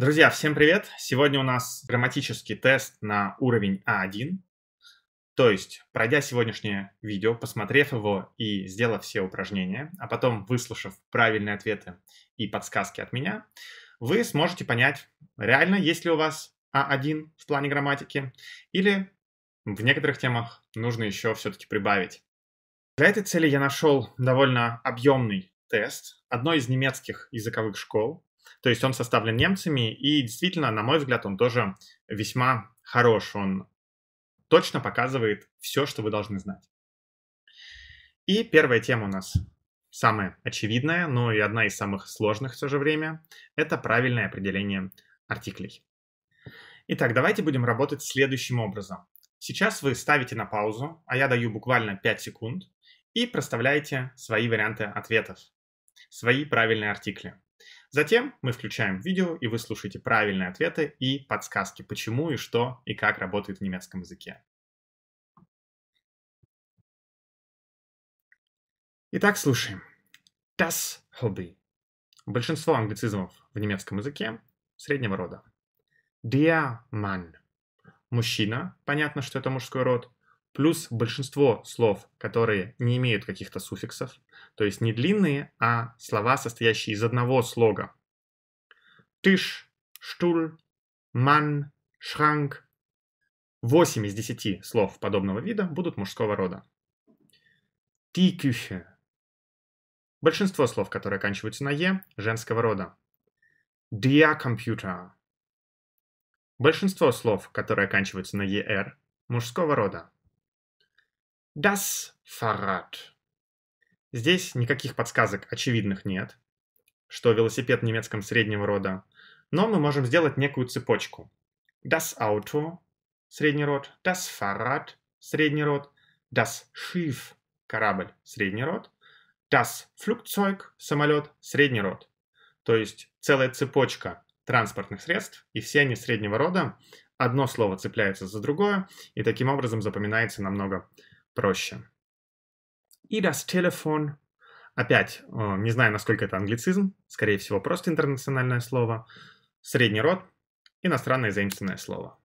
Друзья, всем привет! Сегодня у нас грамматический тест на уровень А1. То есть, пройдя сегодняшнее видео, посмотрев его и сделав все упражнения, а потом выслушав правильные ответы и подсказки от меня, вы сможете понять, реально есть ли у вас А1 в плане грамматики, или в некоторых темах нужно еще все-таки прибавить. Для этой цели я нашел довольно объемный тест одной из немецких языковых школ, то есть он составлен немцами, и действительно, на мой взгляд, он тоже весьма хорош. Он точно показывает все, что вы должны знать. И первая тема у нас самая очевидная, но и одна из самых сложных в то же время. Это правильное определение артиклей. Итак, давайте будем работать следующим образом. Сейчас вы ставите на паузу, а я даю буквально 5 секунд, и проставляете свои варианты ответов, свои правильные артикли. Затем мы включаем видео, и вы слушаете правильные ответы и подсказки, почему и что и как работает в немецком языке. Итак, слушаем. Das Hobby. Большинство англицизмов в немецком языке среднего рода. Der Mann. Мужчина, понятно, что это мужской род плюс большинство слов, которые не имеют каких-то суффиксов, то есть не длинные, а слова, состоящие из одного слога. Тыш, штуль, ман, шранк. 8 из 10 слов подобного вида будут мужского рода. Küche. Большинство слов, которые оканчиваются на «е», женского рода. Der Computer. Большинство слов, которые оканчиваются на «ер», мужского рода. Das Fahrrad. Здесь никаких подсказок очевидных нет, что велосипед в немецком среднего рода, но мы можем сделать некую цепочку. Das Auto – средний род, das Fahrrad – средний род, das Schiff – корабль – средний род, das Flugzeug – самолет – средний род. То есть целая цепочка транспортных средств, и все они среднего рода, одно слово цепляется за другое, и таким образом запоминается намного проще. И das Telefon. Опять, не знаю, насколько это англицизм, скорее всего, просто интернациональное слово. Средний род, иностранное заимственное слово.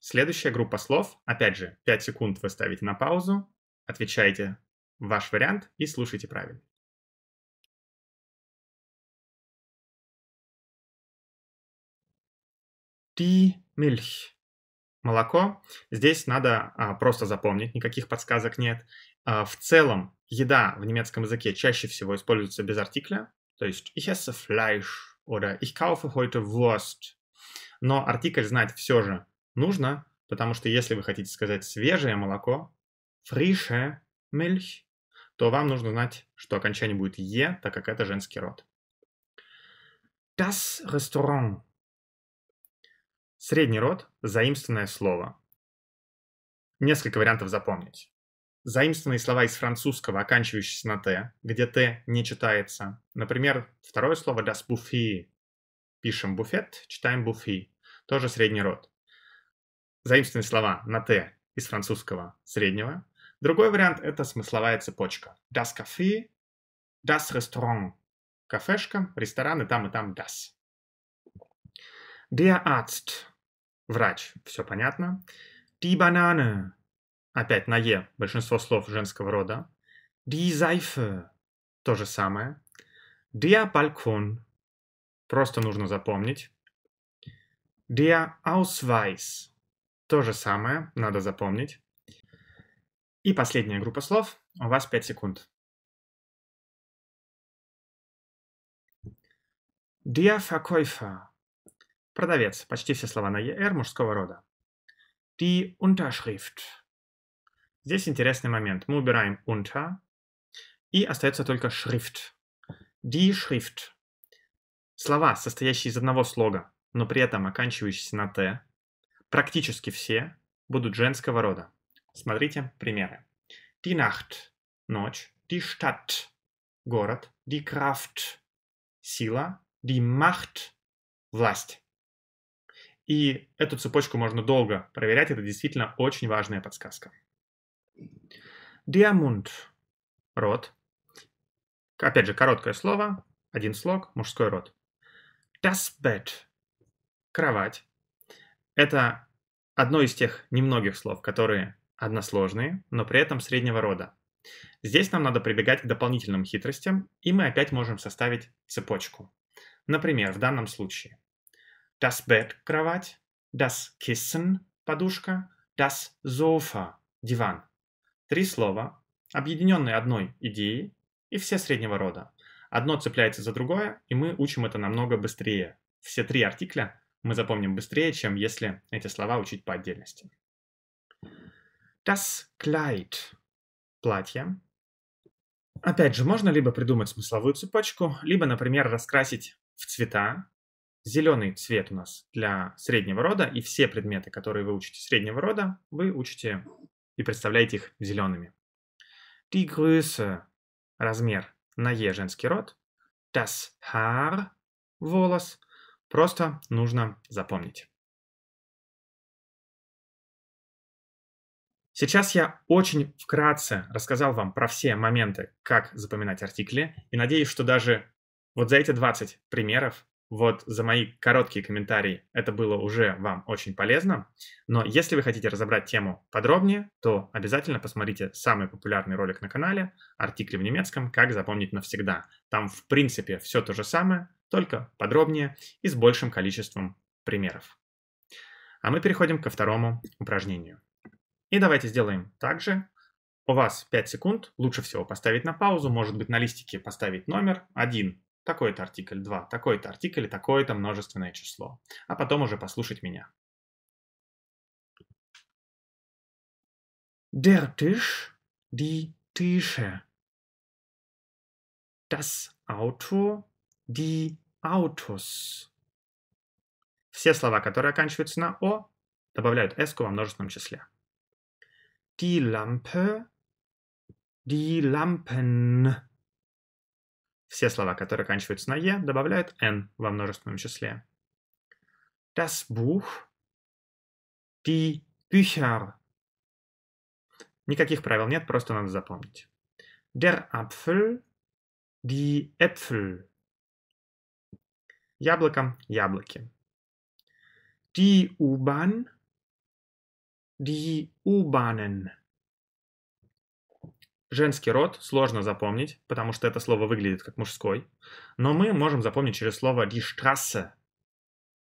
Следующая группа слов, опять же, 5 секунд вы ставите на паузу, отвечаете ваш вариант и слушайте правильно. Die Milch. Молоко. Здесь надо а, просто запомнить, никаких подсказок нет. А, в целом, еда в немецком языке чаще всего используется без артикля, то есть ich esse Fleisch oder ich kaufe heute Wurst. Но артикль знать все же нужно, потому что если вы хотите сказать свежее молоко, frische Milch, то вам нужно знать, что окончание будет «е», так как это женский род. Das Restaurant Средний род – заимственное слово. Несколько вариантов запомнить. Заимствованные слова из французского, оканчивающиеся на «т», где «т» не читается. Например, второе слово «das Buffet». Пишем «буфет», читаем «буфи». Тоже средний род. Заимственные слова на «т» из французского среднего. Другой вариант – это смысловая цепочка. Das Café, das Restaurant. Кафешка, ресторан и там, и там das. Der Arzt. Врач. Все понятно. Die Banane. Опять на Е. Большинство слов женского рода. Die Seife. То же самое. Der Balkon. Просто нужно запомнить. Der Ausweis. То же самое, надо запомнить. И последняя группа слов. У вас 5 секунд. Der Verkäufer. Продавец. Почти все слова на «ер» мужского рода. Die Unterschrift. Здесь интересный момент. Мы убираем unter, и остается только Schrift. Die Schrift. Слова, состоящие из одного слога, но при этом оканчивающиеся на «т», практически все будут женского рода. Смотрите примеры. Die Nacht – ночь. Die Stadt – город. Die Kraft – сила. Die Macht – власть. И эту цепочку можно долго проверять, это действительно очень важная подсказка. Диамунд. Род. Опять же, короткое слово, один слог, мужской род. Das Bett. Кровать. Это одно из тех немногих слов, которые односложные, но при этом среднего рода. Здесь нам надо прибегать к дополнительным хитростям, и мы опять можем составить цепочку. Например, в данном случае das Bett – кровать, das Kissen – подушка, das Sofa – диван. Три слова, объединенные одной идеей, и все среднего рода. Одно цепляется за другое, и мы учим это намного быстрее. Все три артикля мы запомним быстрее, чем если эти слова учить по отдельности. Das Kleid – платье. Опять же, можно либо придумать смысловую цепочку, либо, например, раскрасить в цвета. Зеленый цвет у нас для среднего рода, и все предметы, которые вы учите среднего рода, вы учите и представляете их зелеными. Die Größe – размер на Е женский род. Das Haar – волос. Просто нужно запомнить. Сейчас я очень вкратце рассказал вам про все моменты, как запоминать артикли, и надеюсь, что даже вот за эти 20 примеров, вот за мои короткие комментарии, это было уже вам очень полезно. Но если вы хотите разобрать тему подробнее, то обязательно посмотрите самый популярный ролик на канале «Артикли в немецком. Как запомнить навсегда». Там, в принципе, все то же самое, только подробнее и с большим количеством примеров. А мы переходим ко второму упражнению. И давайте сделаем так же. У вас 5 секунд, лучше всего поставить на паузу, может быть на листике поставить номер 1, такой-то артикль, 2, такой-то артикль и такое-то множественное число. А потом уже послушать меня. Der Tisch, die Tische. Das Auto, die Autos. Все слова, которые оканчиваются на «о», добавляют «с» во множественном числе die Lampe, die Lampen. Все слова, которые оканчиваются на «е», добавляют «н» во множественном числе. Das Buch, die Bücher. Никаких правил нет, просто надо запомнить. Der Apfel, die Äpfel. Яблоко, яблоки. Die U-Bahn, Die U-Bahnen. Женский род сложно запомнить, потому что это слово выглядит как мужской. Но мы можем запомнить через слово die Straße.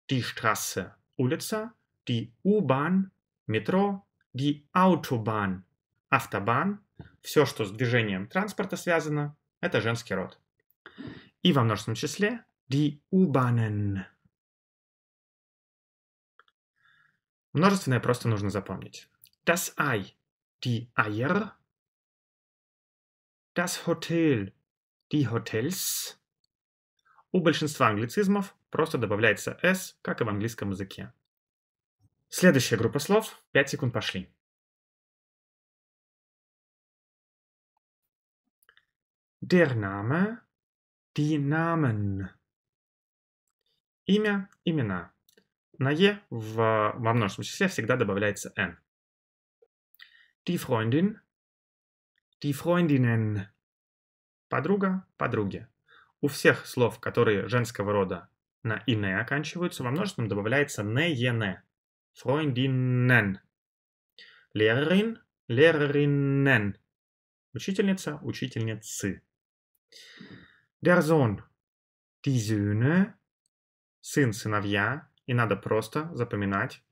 Die Straße – улица, die U-Bahn – метро, die Autobahn – автобан. Все, что с движением транспорта связано, это женский род. И во множественном числе die U-Bahnen. Множественное просто нужно запомнить. Das Ei, die Eier. Das Hotel, die Hotels. У большинства англицизмов просто добавляется s, как и в английском языке. Следующая группа слов. 5 секунд пошли. Der Name, die Namen. Имя, имена. На «е» в, во множественном числе всегда добавляется «n». Die Freundin, die Freundinnen. Подруга, подруги. У всех слов, которые женского рода на «ине» оканчиваются, во множественном добавляется «не», «ене». Freundinnen. Lehrerin, Lehrerinnen. Учительница, учительницы. Der Sohn, die Söhne. Сын, сыновья, и надо просто запоминать.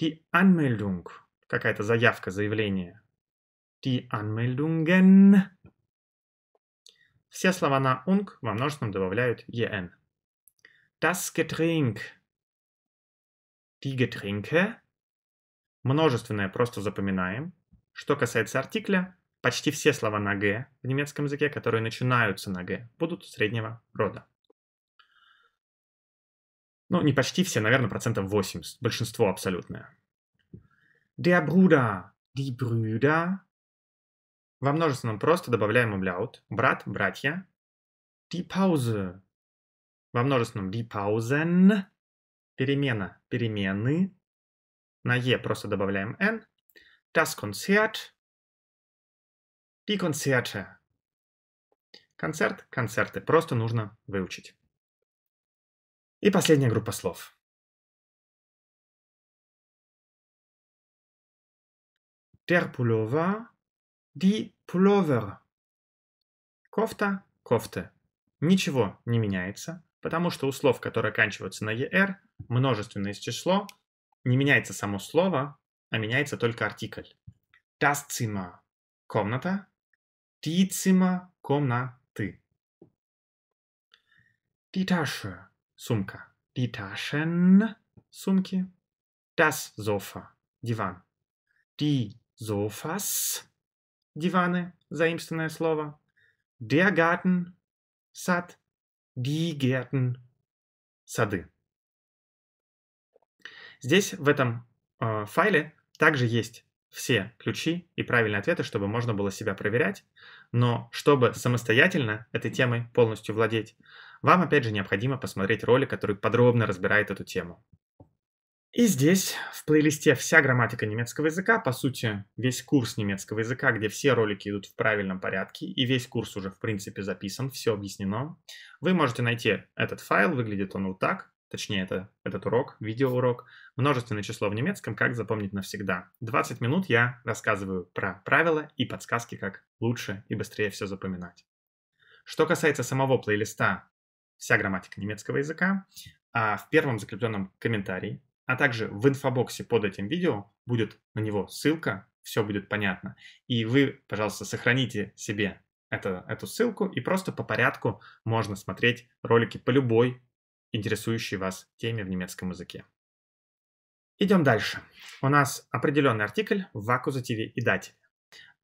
Die Anmeldung. Какая-то заявка, заявление. Die Anmeldungen. Все слова на «унг» во множественном добавляют «en». Das Getränk. Die Getränke. Множественное просто запоминаем. Что касается артикля, почти все слова на «г» в немецком языке, которые начинаются на «г», будут среднего рода. Ну, не почти все, наверное, процентов 80. Большинство абсолютное. Der Bruder, die Brüder. Во множественном просто добавляем умляут. Брат, братья. Die Pause. Во множественном die Pausen. Перемена, перемены. На Е просто добавляем N. Das Konzert. Die Konzerte. Концерт, концерты. Просто нужно выучить. И последняя группа слов. Der Pullover, die Pullover. Кофта, кофты. Ничего не меняется, потому что у слов, которые оканчиваются на «er», множественное число, не меняется само слово, а меняется только артикль. Das Zimmer – комната, die Zimmer – комнаты. Die Tasche – сумка, die Taschen – сумки, das Sofa – диван, die Sofas – диваны, заимственное слово, der Garten – сад, die Gärten – сады. Здесь, в этом э, файле, также есть все ключи и правильные ответы, чтобы можно было себя проверять. Но чтобы самостоятельно этой темой полностью владеть, вам опять же необходимо посмотреть ролик, который подробно разбирает эту тему. И здесь, в плейлисте «Вся грамматика немецкого языка», по сути, весь курс немецкого языка, где все ролики идут в правильном порядке, и весь курс уже, в принципе, записан, все объяснено. Вы можете найти этот файл, выглядит он вот так точнее это, этот урок, видеоурок, множественное число в немецком, как запомнить навсегда. 20 минут я рассказываю про правила и подсказки, как лучше и быстрее все запоминать. Что касается самого плейлиста «Вся грамматика немецкого языка», а в первом закрепленном комментарии, а также в инфобоксе под этим видео будет на него ссылка, все будет понятно. И вы, пожалуйста, сохраните себе это, эту ссылку, и просто по порядку можно смотреть ролики по любой интересующей вас теме в немецком языке. Идем дальше. У нас определенный артикль в аккузативе и дативе.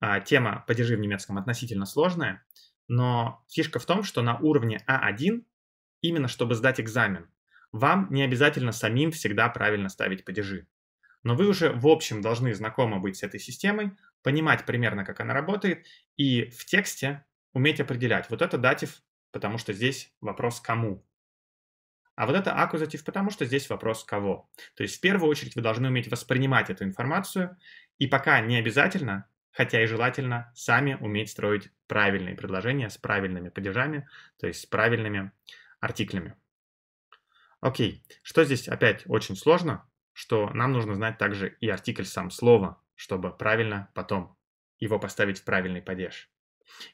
А, тема падежи в немецком относительно сложная, но фишка в том, что на уровне А1, именно чтобы сдать экзамен, вам не обязательно самим всегда правильно ставить падежи. Но вы уже в общем должны знакомы быть с этой системой, понимать примерно, как она работает, и в тексте уметь определять, вот это датив, потому что здесь вопрос «кому?». А вот это аккузатив, потому что здесь вопрос кого. То есть в первую очередь вы должны уметь воспринимать эту информацию, и пока не обязательно, хотя и желательно, сами уметь строить правильные предложения с правильными падежами, то есть с правильными артиклями. Окей, что здесь опять очень сложно, что нам нужно знать также и артикль сам слова, чтобы правильно потом его поставить в правильный падеж.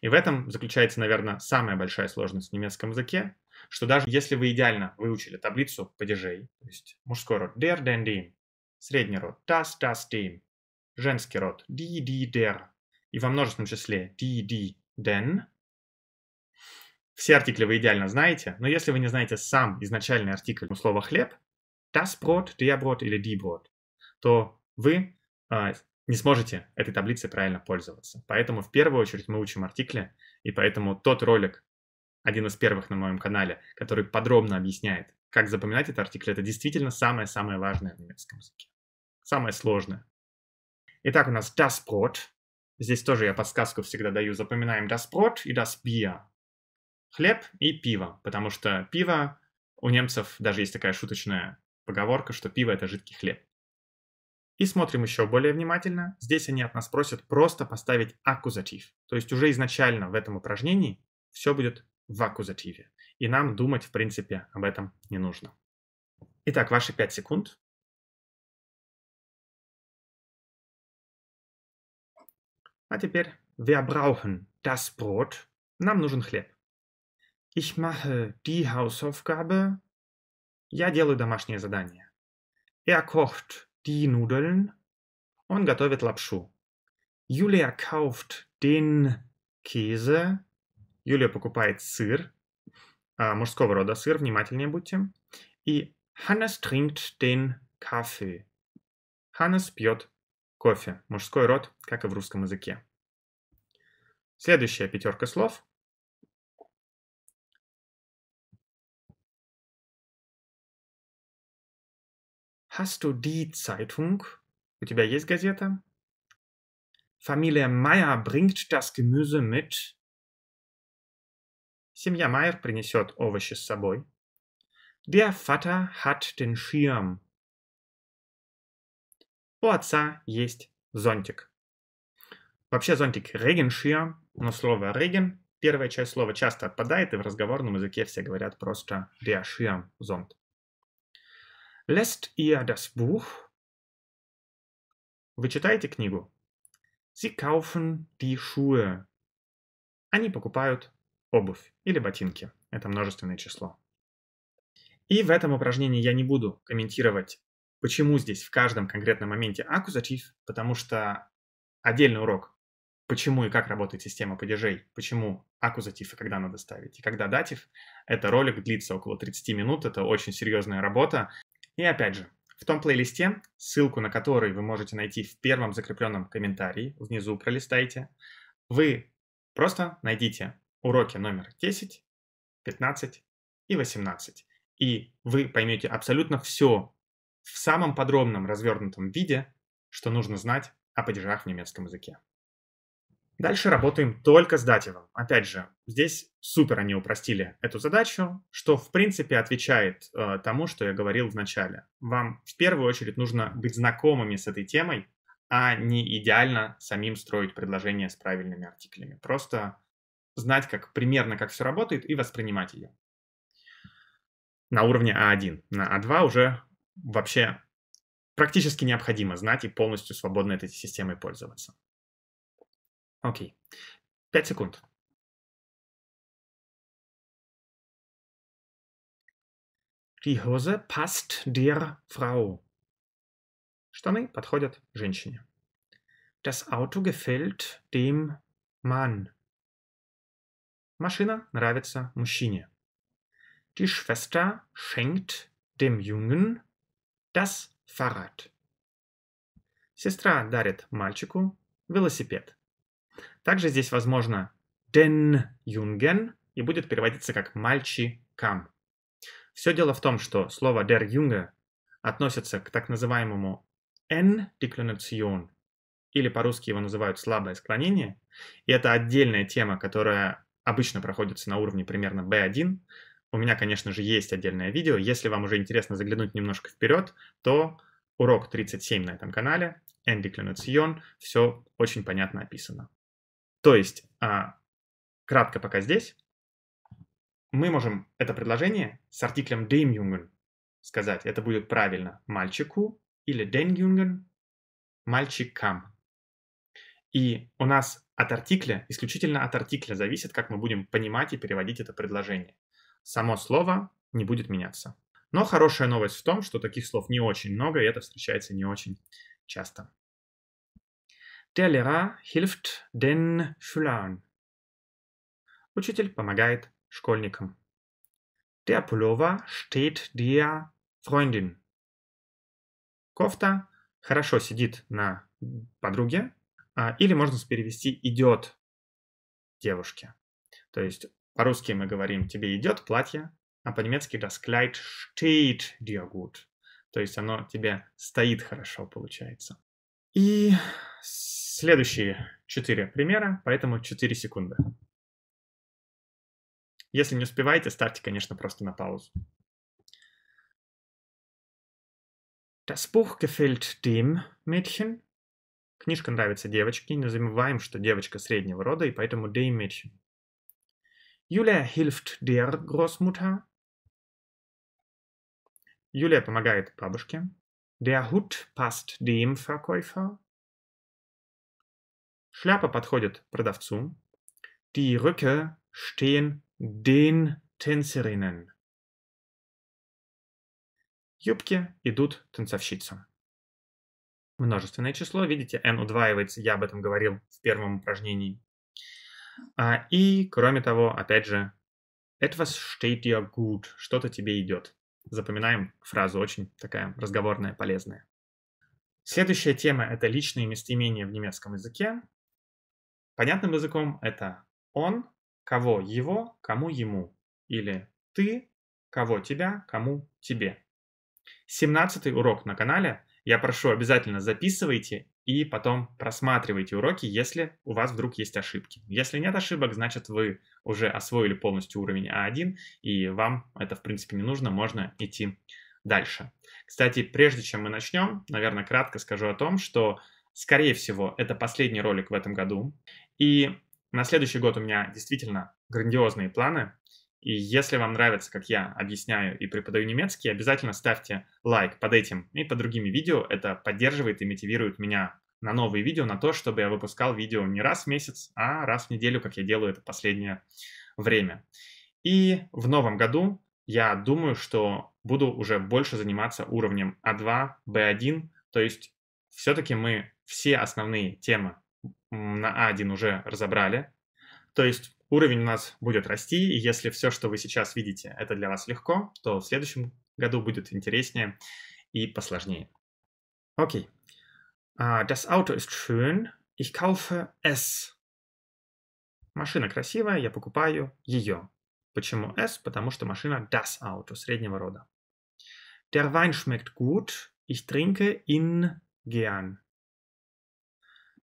И в этом заключается, наверное, самая большая сложность в немецком языке, что даже если вы идеально выучили таблицу падежей, то есть мужской род der, den, dem, средний род das, das, dem, женский род die, die, der, и во множественном числе die, die, den, все артикли вы идеально знаете, но если вы не знаете сам изначальный артикль слова хлеб, das Brot, der Brot или die Brot, то вы э, не сможете этой таблицей правильно пользоваться. Поэтому в первую очередь мы учим артикли, и поэтому тот ролик, один из первых на моем канале, который подробно объясняет, как запоминать этот артикль, это действительно самое-самое важное в немецком языке. Самое сложное. Итак, у нас das Brot. Здесь тоже я подсказку всегда даю. Запоминаем das Brot и das Bier. Хлеб и пиво, потому что пиво у немцев даже есть такая шуточная поговорка, что пиво это жидкий хлеб. И смотрим еще более внимательно. Здесь они от нас просят просто поставить аккузатив. То есть уже изначально в этом упражнении все будет в аккузативе. И нам думать, в принципе, об этом не нужно. Итак, ваши 5 секунд. А теперь wir brauchen das Brot. Нам нужен хлеб. Ich mache die Hausaufgabe. Я делаю домашнее задание. Er kocht die Nudeln. Он готовит лапшу. Julia kauft den Käse. Юлия покупает сыр, а, мужского рода сыр, внимательнее будьте. И Hannes trinkt den Kaffee. Hannes пьет кофе, мужской род, как и в русском языке. Следующая пятерка слов. Hast du die Zeitung? У тебя есть газета? Familie Meyer bringt das Gemüse mit. Семья Майер принесет овощи с собой. Der Vater hat den Schirm. У отца есть зонтик. Вообще зонтик Regenschirm, но слово Regen, первая часть слова часто отпадает, и в разговорном языке все говорят просто der Schirm, зонт. Lest ihr das Buch? Вы читаете книгу? Sie kaufen die Schuhe. Они покупают обувь или ботинки. Это множественное число. И в этом упражнении я не буду комментировать, почему здесь в каждом конкретном моменте аккузатив, потому что отдельный урок, почему и как работает система падежей, почему аккузатив и когда надо ставить, и когда датив. Это ролик длится около 30 минут, это очень серьезная работа. И опять же, в том плейлисте, ссылку на который вы можете найти в первом закрепленном комментарии, внизу пролистайте, вы просто найдите уроки номер 10, 15 и 18. И вы поймете абсолютно все в самом подробном развернутом виде, что нужно знать о падежах в немецком языке. Дальше работаем только с дативом. Опять же, здесь супер они упростили эту задачу, что в принципе отвечает э, тому, что я говорил в начале. Вам в первую очередь нужно быть знакомыми с этой темой, а не идеально самим строить предложения с правильными артиклями. Просто знать как примерно, как все работает и воспринимать ее. На уровне А1. На А2 уже вообще практически необходимо знать и полностью свободно этой системой пользоваться. Окей. Пять секунд. Die Hose passt der Frau. Штаны подходят женщине. Das Auto gefällt dem Mann. Машина нравится мужчине. Die Schwester schenkt dem Jungen das Fahrrad. Сестра дарит мальчику велосипед. Также здесь возможно den Jungen и будет переводиться как мальчикам. Все дело в том, что слово der Junge относится к так называемому N-deklination, или по-русски его называют слабое склонение, и это отдельная тема, которая обычно проходится на уровне примерно B1. У меня, конечно же, есть отдельное видео. Если вам уже интересно заглянуть немножко вперед, то урок 37 на этом канале, N-declination, все очень понятно описано. То есть, а, кратко пока здесь, мы можем это предложение с артиклем dem Jungen сказать. Это будет правильно мальчику или den Jungen мальчикам. И у нас от артикля, исключительно от артикля зависит, как мы будем понимать и переводить это предложение. Само слово не будет меняться. Но хорошая новость в том, что таких слов не очень много, и это встречается не очень часто. Der Lehrer hilft den Schülern. Учитель помогает школьникам. Der Pullover steht der Freundin. Кофта хорошо сидит на подруге, а, или можно перевести идет девушке. То есть по-русски мы говорим тебе идет платье, а по-немецки das Kleid steht dir gut. То есть оно тебе стоит хорошо, получается. И следующие четыре примера, поэтому 4 секунды. Если не успеваете, ставьте, конечно, просто на паузу. Das Buch gefällt dem Mädchen. Книжка нравится девочке. Не забываем, что девочка среднего рода, и поэтому dem Mädchen. Julia hilft der Großmutter. Юлия помогает бабушке. Der Hut passt dem Verkäufer. Шляпа подходит продавцу. Die Röcke stehen den Tänzerinnen. Юбки идут танцовщицам. Множественное число, видите, n удваивается, я об этом говорил в первом упражнении. А, и, кроме того, опять же, etwas steht dir gut, что-то тебе идет. Запоминаем фразу, очень такая разговорная, полезная. Следующая тема – это личные местоимения в немецком языке. Понятным языком это он, кого его, кому ему. Или ты, кого тебя, кому тебе. 17 урок на канале. Я прошу, обязательно записывайте и потом просматривайте уроки, если у вас вдруг есть ошибки. Если нет ошибок, значит вы уже освоили полностью уровень А1, и вам это в принципе не нужно, можно идти дальше. Кстати, прежде чем мы начнем, наверное, кратко скажу о том, что, скорее всего, это последний ролик в этом году, и на следующий год у меня действительно грандиозные планы, И если вам нравится, как я объясняю и преподаю немецкий, обязательно ставьте лайк под этим и под другими видео. Это поддерживает и мотивирует меня на новые видео, на то, чтобы я выпускал видео не раз в месяц, а раз в неделю, как я делаю это последнее время. И в новом году я думаю, что буду уже больше заниматься уровнем А2, Б1, то есть все-таки мы все основные темы на А1 уже разобрали, то есть уровень у нас будет расти, и если все, что вы сейчас видите, это для вас легко, то в следующем году будет интереснее и посложнее. Окей. Uh, das Auto ist schön. Ich kaufe es. Машина красивая, я покупаю ее. Почему S? Потому что машина das Auto, среднего рода. Der Wein schmeckt gut. Ich trinke ihn gern.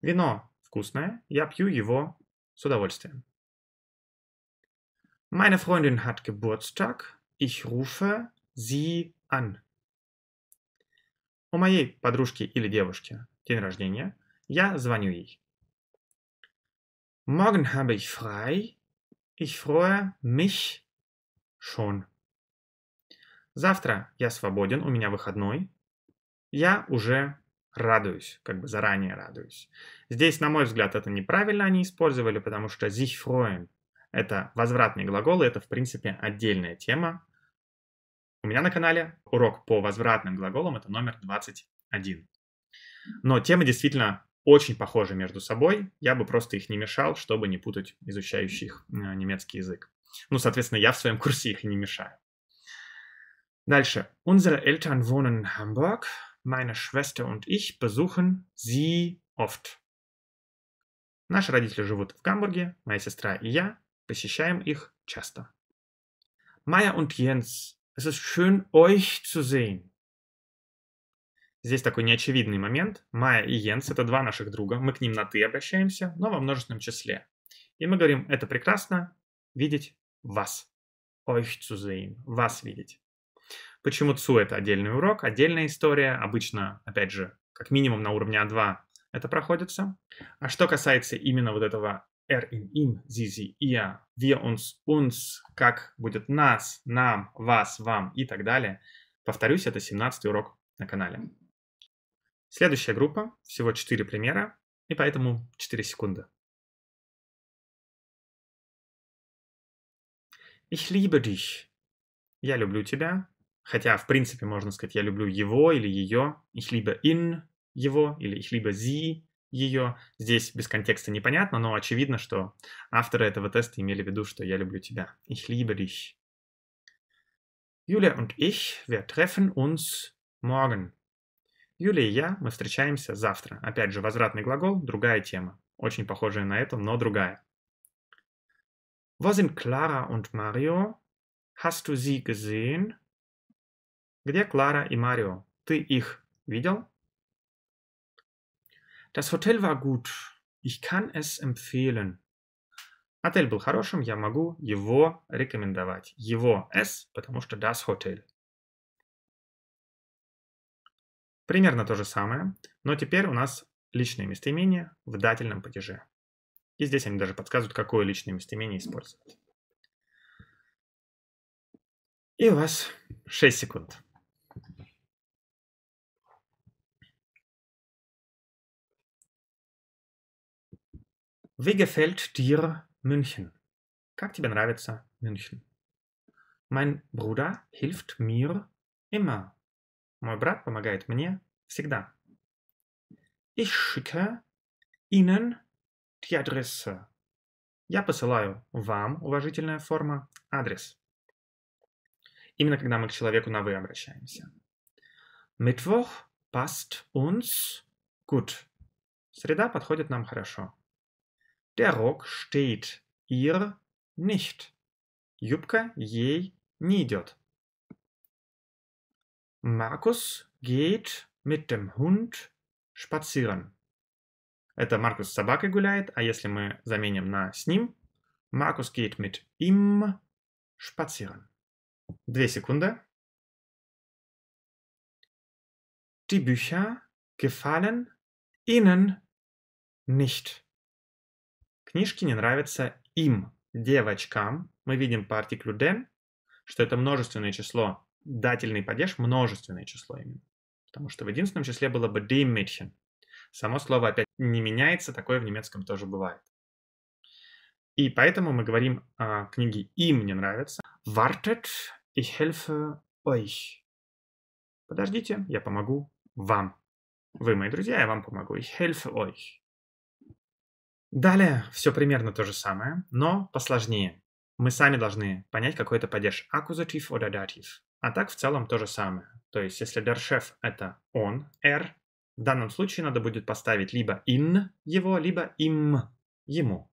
Вино вкусное, я пью его с удовольствием. Meine Freundin hat Geburtstag. Ich rufe sie an. У моей подружки или девушки день рождения. Я звоню ей. Morgen habe ich frei. Ich freue mich schon. Завтра я свободен, у меня выходной. Я уже радуюсь, как бы заранее радуюсь. Здесь, на мой взгляд, это неправильно они использовали, потому что sich freuen – это возвратный глагол, и это, в принципе, отдельная тема. У меня на канале урок по возвратным глаголам – это номер 21. Но темы действительно очень похожи между собой. Я бы просто их не мешал, чтобы не путать изучающих э, немецкий язык. Ну, соответственно, я в своем курсе их не мешаю. Дальше. Unsere Eltern wohnen in Hamburg. Meine Schwester und ich besuchen sie oft. Наши родители живут в Гамбурге, моя сестра и я посещаем их часто. Maya und Jens, es ist schön, euch zu sehen. Здесь такой неочевидный момент. Майя и Йенс – это два наших друга. Мы к ним на «ты» обращаемся, но во множественном числе. И мы говорим, это прекрасно видеть вас. Euch zu sehen. Вас видеть. Почему ЦУ – это отдельный урок, отдельная история. Обычно, опять же, как минимум на уровне А2 это проходится. А что касается именно вот этого er in sie, sie, ihr, wir, uns, uns, как будет нас, нам, вас, вам и так далее. Повторюсь, это 17 урок на канале. Следующая группа, всего 4 примера, и поэтому 4 секунды. Ich liebe dich. Я люблю тебя. Хотя, в принципе, можно сказать, я люблю его или ее. Ich liebe ihn, его, или ich liebe sie, ее. Здесь без контекста непонятно, но очевидно, что авторы этого теста имели в виду, что я люблю тебя. Ich liebe dich. Julia und ich, wir treffen uns morgen. Юлия и я, мы встречаемся завтра. Опять же, возвратный глагол, другая тема. Очень похожая на эту, но другая. Wo sind Clara und Mario? Hast du sie gesehen? Где Клара и Марио? Ты их видел? Das Hotel war gut. Ich kann es empfehlen. Отель был хорошим, я могу его рекомендовать. Его S, потому что das Hotel. Примерно то же самое, но теперь у нас личное местоимение в дательном падеже. И здесь они даже подсказывают, какое личное местоимение использовать. И у вас 6 секунд. Wie gefällt dir München? Как тебе нравится Мюнхен? Mein Bruder hilft mir immer. Мой брат помогает мне всегда. Ich schicke Ihnen die Adresse. Я посылаю вам, уважительная форма, адрес. Именно когда мы к человеку на «вы» обращаемся. Mittwoch passt uns gut. Среда подходит нам хорошо. Der Rock steht ihr nicht. Юбка ей не идет. Markus geht mit dem Hund spazieren. Это Маркус с собакой гуляет, а если мы заменим на с ним, Markus geht mit ihm spazieren. Две секунды. Die Bücher gefallen Ihnen nicht. Книжки не нравятся им, девочкам, мы видим по артиклю den, что это множественное число, дательный падеж множественное число именно. Потому что в единственном числе было бы dem Mädchen. Само слово опять не меняется, такое в немецком тоже бывает. И поэтому мы говорим о книге «Им не нравится». Wartet, ich helfe euch. Подождите, я помогу вам. Вы мои друзья, я вам помогу. Ich helfe euch. Далее все примерно то же самое, но посложнее. Мы сами должны понять, какой это падеж. Аккузатив oder датив. А так в целом то же самое. То есть, если der это он, er, в данном случае надо будет поставить либо in его, либо им ему.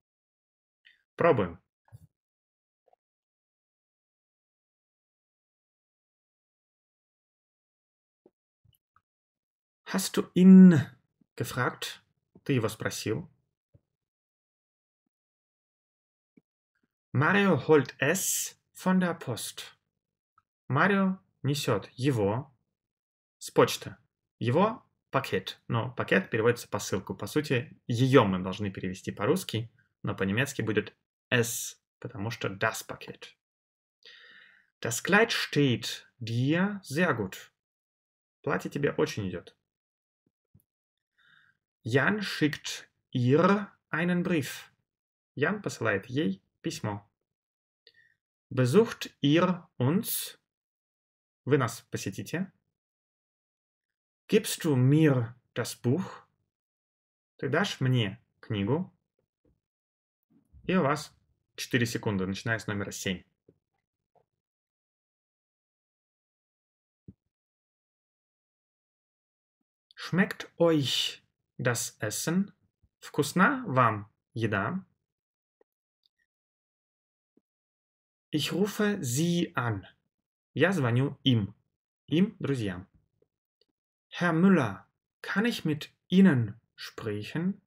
Пробуем. Hast du ihn gefragt? Ты его спросил? Mario holt es von der Post. Марио несет его с почты. Его пакет. Но пакет переводится посылку. По сути, ее мы должны перевести по-русски, но по-немецки будет es, потому что das Paket. Das Kleid steht dir sehr gut. Платье тебе очень идет. Jan schickt ihr einen Brief. Ян посылает ей письмо. Besucht ihr uns? Вы нас посетите? Gibst du mir das Buch? Ты дашь мне книгу? И у вас 4 секунды, начиная с номера 7. Schmeckt euch das Essen? Вкусна вам еда? Ich rufe Sie an. Я звоню им. Им, друзьям. Herr Müller, kann ich mit Ihnen sprechen?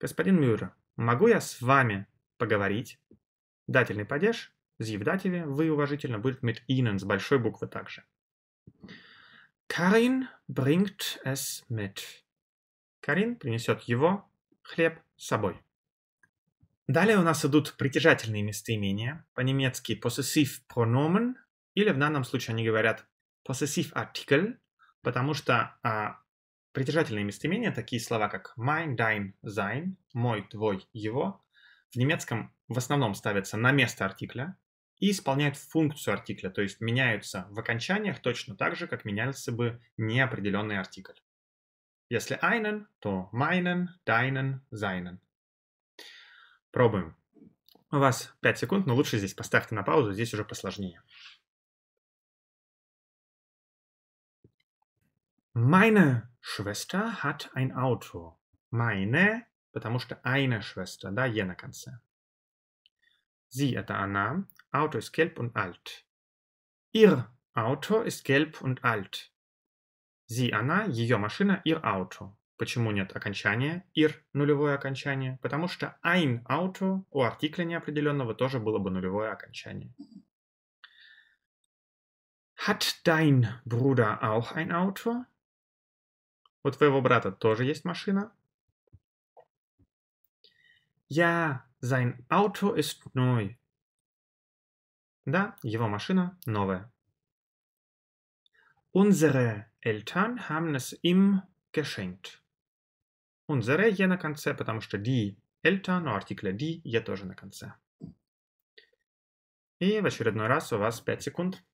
Господин Мюррер, могу я с вами поговорить? Дательный падеж, Sie в дативе, вы уважительно, будет mit Ihnen с большой буквы также. Karin bringt es mit. Карин принесет его, хлеб, с собой. Далее у нас идут притяжательные местоимения, по-немецки possessive pronomen, или в данном случае они говорят possessive article, потому что а, притяжательные местоимения, такие слова как mein, dein, sein, мой, твой, его, в немецком в основном ставятся на место артикля и исполняют функцию артикля, то есть меняются в окончаниях точно так же, как менялся бы неопределенный артикль. Если einen, то meinen, deinen, seinen. Пробуем. У вас 5 секунд, но лучше здесь поставьте на паузу, здесь уже посложнее. Meine Schwester hat ein Auto. Meine, потому что eine Schwester, да, е на конце. Sie это она. Auto ist gelb und alt. Ihr Auto ist gelb und alt. Sie она, ее машина, ihr Auto. Почему нет окончания? Ir – нулевое окончание. Потому что ein Auto у артикля неопределенного тоже было бы нулевое окончание. Hat dein Bruder auch ein Auto? У твоего брата тоже есть машина? Ja, sein Auto ist neu. Да, его машина новая. Unsere Eltern haben es ihm geschenkt. Unsere je на конце, потому что die Eltern, но артикля die, е тоже на конце. И в очередной раз у вас 5 секунд.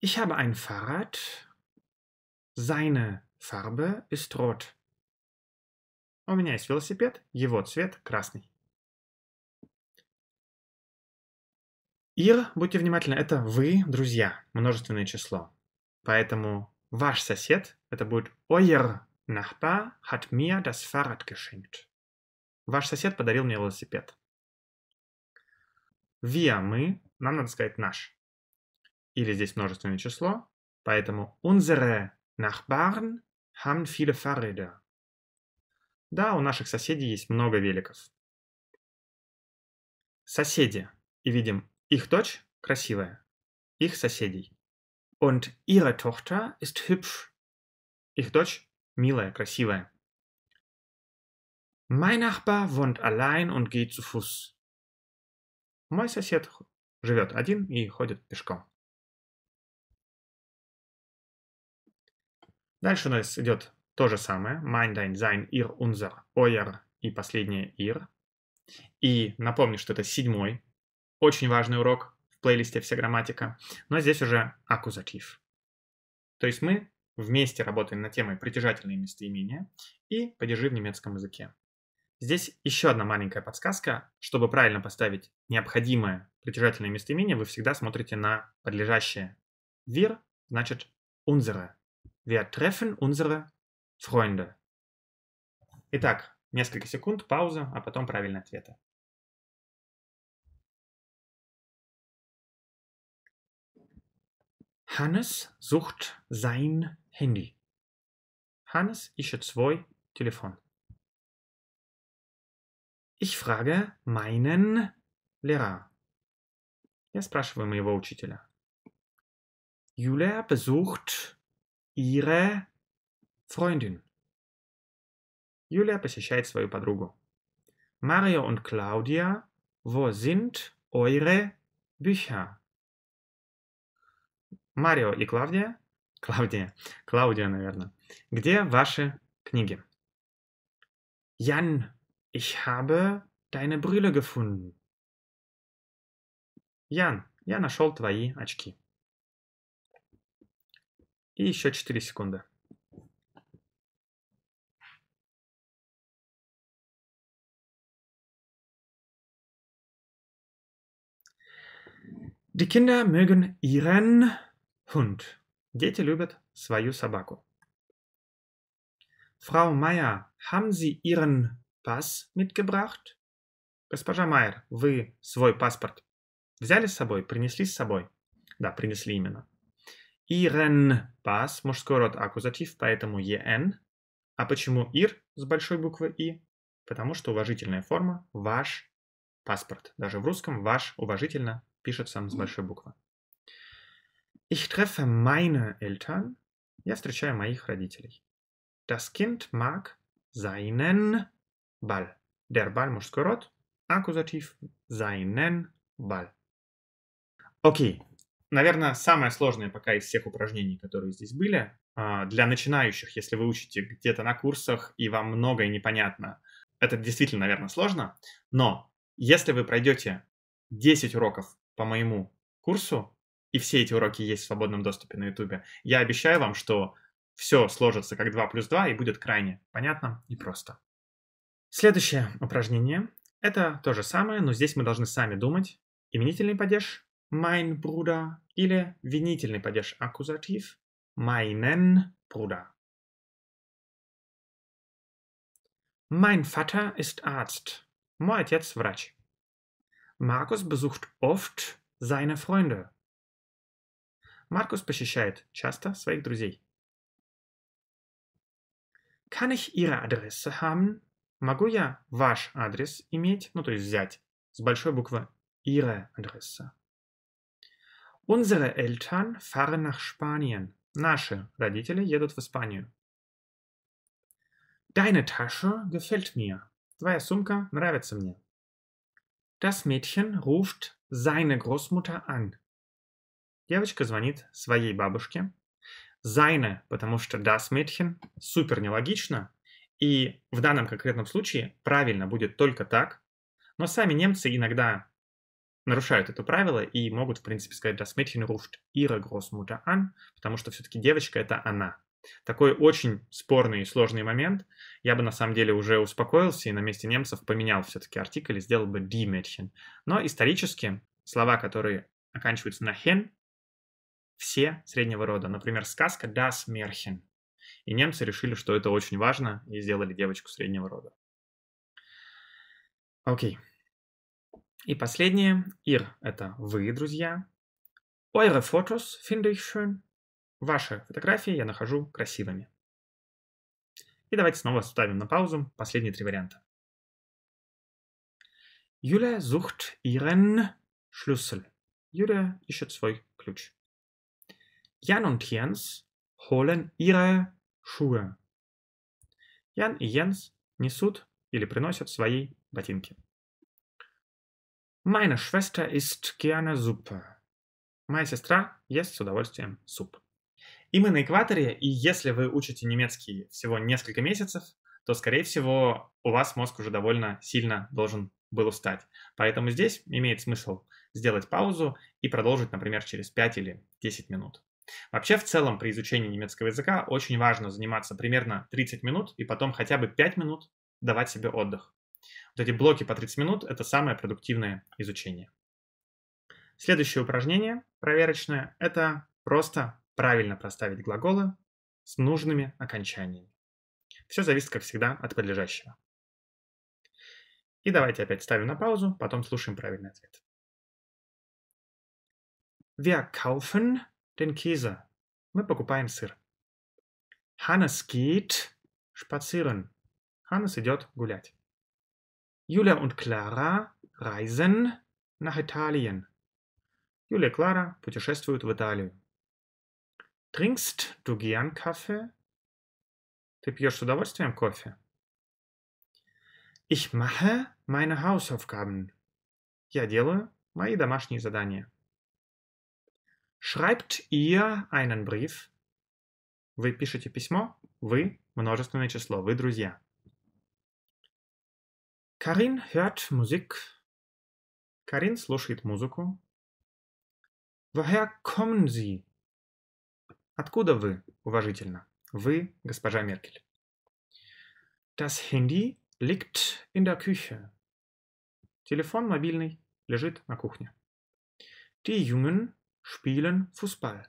Ich habe ein Fahrrad. Seine Farbe ist rot. У меня есть велосипед, его цвет красный. Ир, будьте внимательны, это вы, друзья, множественное число. Поэтому ваш сосед, это будет Euer Nachbar hat mir das Fahrrad geschenkt. Ваш сосед подарил мне велосипед. Wir, мы, нам надо сказать наш. Или здесь множественное число, поэтому unsere Nachbarn haben viele Fahrräder. Да, у наших соседей есть много великов. Соседи. И видим Их дочь красивая. Их соседей. Und ihre Tochter ist hübsch. Их дочь милая, красивая. Mein Nachbar wohnt allein und geht zu Fuß. Мой сосед живет один и ходит пешком. Дальше у нас идет то же самое. Mein, dein, sein, ihr, unser, euer и последнее ir. И напомню, что это седьмой, очень важный урок в плейлисте «Вся грамматика», но здесь уже аккузатив. То есть мы вместе работаем над темой притяжательные местоимения и падежи в немецком языке. Здесь еще одна маленькая подсказка. Чтобы правильно поставить необходимое притяжательное местоимение, вы всегда смотрите на подлежащее. Wir значит unsere. Wir treffen unsere Freunde. Итак, несколько секунд, пауза, а потом правильные ответы. Hannes sucht sein Handy. Hannes ищет свой телефон. Ich frage meinen Lehrer. Я спрашиваю моего учителя. Julia besucht ihre Freundin. Julia посещает свою подругу. Mario und Claudia, wo sind eure Bücher? Марио и Клавдия, Клавдия, Клаудия, наверное. Где ваши книги? Jan Ich habe deine Brille gefunden. Ян, я нашел твои очки. И еще 4 секунды. Die Kinder mögen ihren Hund. Дети любят свою собаку. Frau Meier, haben Sie Ihren Pass mitgebracht? Госпожа Майер, вы свой паспорт взяли с собой, принесли с собой? Да, принесли именно. Ihren Pass, мужской род аккузатив, поэтому en. А почему ир с большой буквы и? Потому что уважительная форма ваш паспорт. Даже в русском ваш уважительно пишется с большой буквы. Ich treffe meine Eltern. Я встречаю моих родителей. Das Kind mag seinen Ball. Der Ball мужской род. Аккузатив seinen Ball. Окей. Наверное, самое сложное пока из всех упражнений, которые здесь были, а, для начинающих, если вы учите где-то на курсах и вам многое непонятно, это действительно, наверное, сложно, но если вы пройдете 10 уроков по моему курсу, и все эти уроки есть в свободном доступе на YouTube, я обещаю вам, что все сложится как 2 плюс 2 и будет крайне понятно и просто. Следующее упражнение. Это то же самое, но здесь мы должны сами думать. Именительный падеж mein Bruder или винительный падеж аккузатив meinen Bruder. Mein Vater ist Arzt. Мой отец врач. Markus besucht oft seine Freunde. Маркус посещает часто своих друзей. Kann ich Ihre Adresse haben? Могу я ваш адрес иметь, ну то есть взять, с большой буквы Ihre Adresse. Unsere Eltern fahren nach Spanien. Наши родители едут в Испанию. Deine Tasche gefällt mir. Твоя сумка нравится мне. Das Mädchen ruft seine Großmutter an. Девочка звонит своей бабушке. Seine, потому что das Mädchen супер нелогично, и в данном конкретном случае правильно будет только так, но сами немцы иногда нарушают это правило и могут, в принципе, сказать «Das Mädchen ruft ihre Großmutter an», потому что все-таки девочка – это она. Такой очень спорный и сложный момент. Я бы на самом деле уже успокоился и на месте немцев поменял все-таки артикль и сделал бы die Mädchen. Но исторически слова, которые оканчиваются на hen, все среднего рода. Например, сказка Das Märchen. И немцы решили, что это очень важно, и сделали девочку среднего рода. Окей. И последнее. Ир – это вы, друзья. Eure Fotos finde ich schön. Ваши фотографии я нахожу красивыми. И давайте снова ставим на паузу последние три варианта. Юля sucht ihren Schlüssel. Юля ищет свой ключ. Jan und Jens holen ihre Schuhe. Ян и Йенс несут или приносят свои ботинки. Meine Schwester isst gerne Suppe. Моя сестра ест с удовольствием суп. И мы на экваторе, и если вы учите немецкий всего несколько месяцев, то, скорее всего, у вас мозг уже довольно сильно должен был устать. Поэтому здесь имеет смысл сделать паузу и продолжить, например, через 5 или 10 минут. Вообще, в целом, при изучении немецкого языка очень важно заниматься примерно 30 минут и потом хотя бы 5 минут давать себе отдых. Вот эти блоки по 30 минут – это самое продуктивное изучение. Следующее упражнение проверочное – это просто правильно проставить глаголы с нужными окончаниями. Все зависит, как всегда, от подлежащего. И давайте опять ставим на паузу, потом слушаем правильный ответ. Wir kaufen den Käse. Мы покупаем сыр. Hannes geht spazieren. Hannes идет гулять. Julia und Clara reisen nach Italien. Юлия и Клара путешествуют в Италию. Trinkst du gern Kaffee? Ты пьешь с удовольствием кофе? Ich mache meine Hausaufgaben. Я делаю мои домашние задания. Schreibt ihr einen Brief? Вы пишете письмо? Вы – множественное число, вы друзья. Карин hört Musik. Карин слушает музыку. Woher kommen Sie? Откуда вы, уважительно? Вы, госпожа Меркель. Das Handy liegt in der Küche. Телефон мобильный лежит на кухне. Die Jungen spielen Fußball.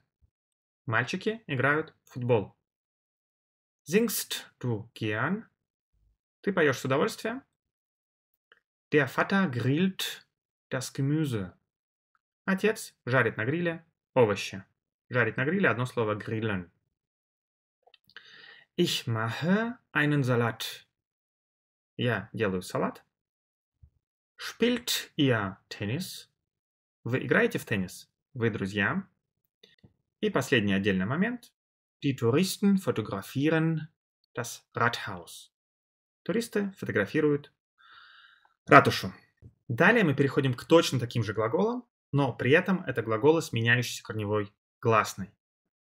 Мальчики играют в футбол. Singst du gern? Ты поешь с удовольствием? Der Vater grillt das Gemüse. Отец жарит на гриле овощи. Жарить на гриле одно слово grillen. Ich mache einen Salat. Я делаю салат. Spielt ihr Tennis? Вы играете в теннис? Вы друзья? И последний отдельный момент. Die Touristen fotografieren das Rathaus. Туристы фотографируют ратушу. Далее мы переходим к точно таким же глаголам, но при этом это глаголы с меняющейся корневой гласной.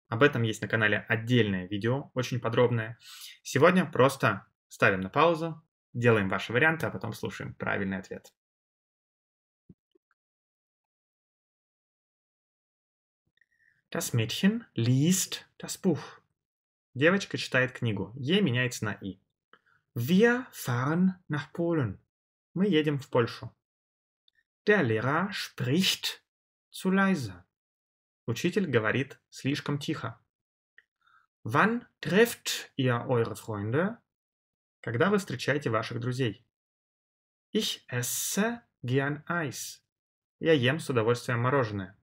Об этом есть на канале отдельное видео, очень подробное. Сегодня просто ставим на паузу, делаем ваши варианты, а потом слушаем правильный ответ. Das Mädchen liest das Buch. Девочка читает книгу. Е меняется на И. Wir fahren nach Polen. Мы едем в Польшу. Der Lehrer spricht zu leise. Учитель говорит слишком тихо. Wann trefft ihr eure Freunde? Когда вы встречаете ваших друзей? Ich esse gern Eis. Я ем с удовольствием мороженое.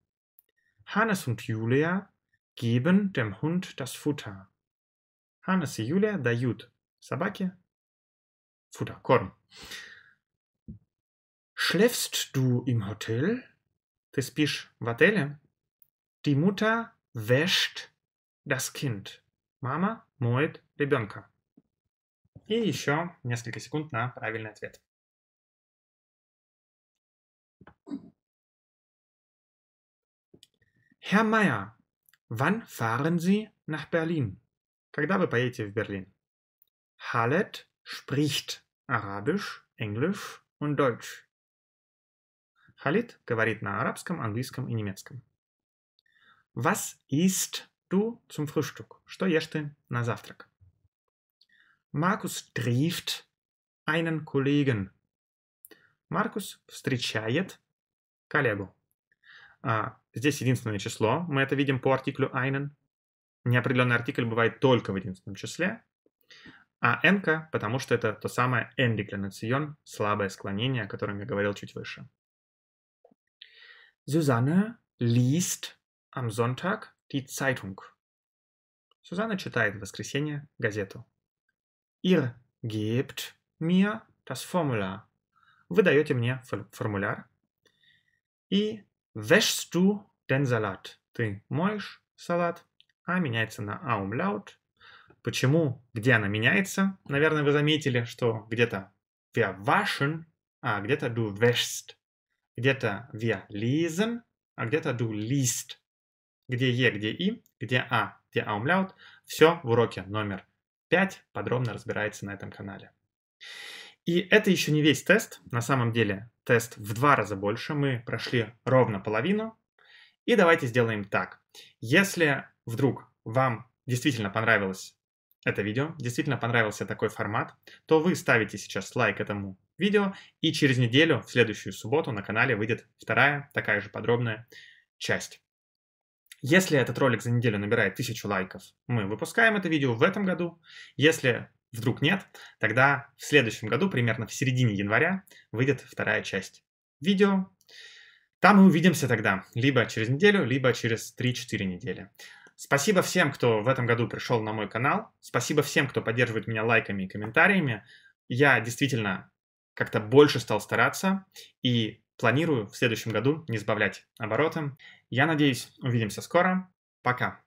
Hannes und Julia geben dem Hund das Futter. Hannes и Юлия дают собаке Futter, корм. Schläfst du im Hotel? Ты спишь в отеле? Die Mutter wäscht das Kind. Мама моет ребенка. И еще несколько секунд на правильный ответ. Herr Meier, wann fahren Sie nach Berlin? Когда вы поедете в Берлин? Halet spricht Arabisch, Englisch und Deutsch. Халид говорит на арабском, английском и немецком. Was isst du zum Frühstück? Что ешь ты на завтрак? Markus trifft einen Kollegen. Маркус встречает коллегу. А, Здесь единственное число. Мы это видим по артиклю einen. Неопределенный артикль бывает только в единственном числе. А энка, потому что это то самое эндеклинацион, слабое склонение, о котором я говорил чуть выше. Susanne liest am Sonntag die Zeitung. Сюзанна читает в воскресенье газету. Ihr gebt mir das Formular. Вы даете мне формуляр. И wäschst du den Salat. Ты моешь салат, а меняется на аумляут. Почему? Где она меняется? Наверное, вы заметили, что где-то wir waschen, а где-то du wäschst. Где-то wir lesen, а где-то du liest. Где е, где и, где а, где аумляут. Все в уроке номер 5 подробно разбирается на этом канале. И это еще не весь тест. На самом деле тест в два раза больше. Мы прошли ровно половину. И давайте сделаем так. Если вдруг вам действительно понравилось это видео, действительно понравился такой формат, то вы ставите сейчас лайк этому видео, и через неделю, в следующую субботу, на канале выйдет вторая, такая же подробная часть. Если этот ролик за неделю набирает тысячу лайков, мы выпускаем это видео в этом году. Если вдруг нет, тогда в следующем году, примерно в середине января, выйдет вторая часть видео. Там мы увидимся тогда, либо через неделю, либо через 3-4 недели. Спасибо всем, кто в этом году пришел на мой канал. Спасибо всем, кто поддерживает меня лайками и комментариями. Я действительно как-то больше стал стараться и планирую в следующем году не сбавлять обороты. Я надеюсь, увидимся скоро. Пока.